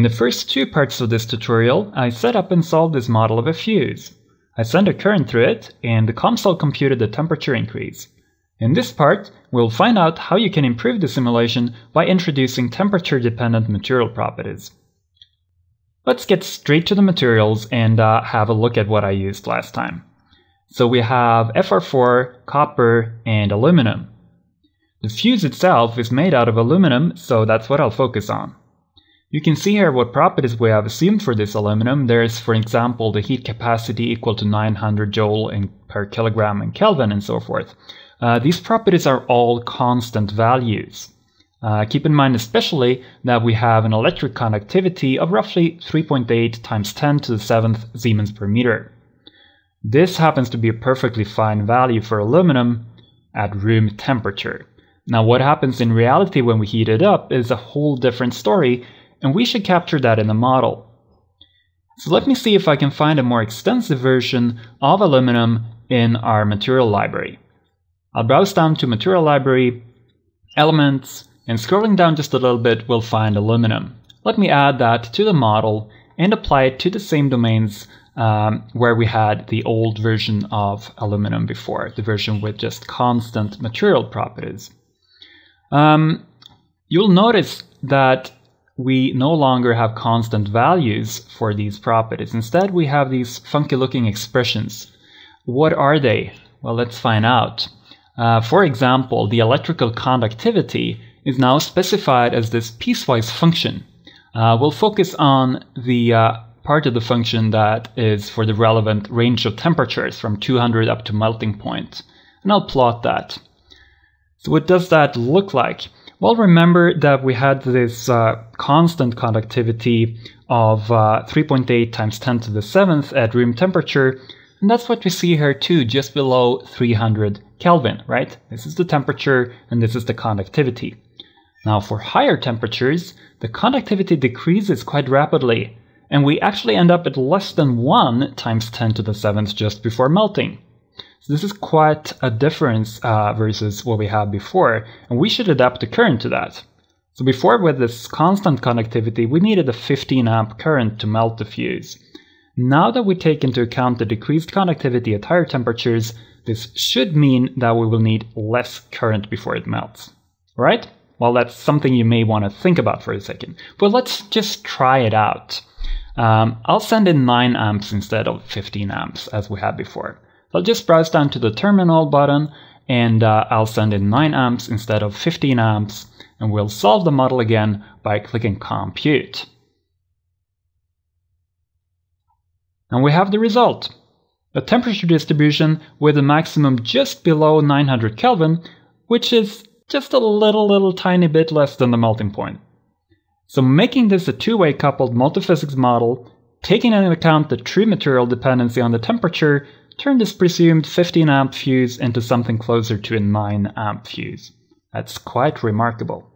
In the first two parts of this tutorial, I set up and solved this model of a fuse. I sent a current through it, and the COMSOL computed the temperature increase. In this part, we'll find out how you can improve the simulation by introducing temperature-dependent material properties. Let's get straight to the materials and uh, have a look at what I used last time. So we have FR4, copper, and aluminum. The fuse itself is made out of aluminum, so that's what I'll focus on. You can see here what properties we have assumed for this aluminum. There's, for example, the heat capacity equal to 900 joule in, per kilogram in Kelvin and so forth. Uh, these properties are all constant values. Uh, keep in mind especially that we have an electric conductivity of roughly 3.8 times 10 to the 7th Siemens per meter. This happens to be a perfectly fine value for aluminum at room temperature. Now what happens in reality when we heat it up is a whole different story, and we should capture that in the model. So let me see if I can find a more extensive version of aluminum in our material library. I'll browse down to material library, elements, and scrolling down just a little bit we'll find aluminum. Let me add that to the model and apply it to the same domains um, where we had the old version of aluminum before, the version with just constant material properties. Um, you'll notice that we no longer have constant values for these properties. Instead, we have these funky looking expressions. What are they? Well, let's find out. Uh, for example, the electrical conductivity is now specified as this piecewise function. Uh, we'll focus on the uh, part of the function that is for the relevant range of temperatures from 200 up to melting point. And I'll plot that. So what does that look like? Well, remember that we had this uh, constant conductivity of uh, 3.8 times 10 to the 7th at room temperature, and that's what we see here too, just below 300 Kelvin, right? This is the temperature and this is the conductivity. Now for higher temperatures, the conductivity decreases quite rapidly, and we actually end up at less than 1 times 10 to the 7th just before melting. So this is quite a difference uh, versus what we had before, and we should adapt the current to that. So before with this constant conductivity, we needed a 15 amp current to melt the fuse. Now that we take into account the decreased conductivity at higher temperatures, this should mean that we will need less current before it melts. Right? Well, that's something you may want to think about for a second. But let's just try it out. Um, I'll send in 9 amps instead of 15 amps as we had before. I'll just browse down to the terminal button and uh, I'll send in 9 amps instead of 15 amps and we'll solve the model again by clicking compute. And we have the result. A temperature distribution with a maximum just below 900 Kelvin, which is just a little, little tiny bit less than the melting point. So making this a two-way coupled multiphysics model, taking into account the true material dependency on the temperature, turned this presumed 15 amp fuse into something closer to a 9 amp fuse. That's quite remarkable.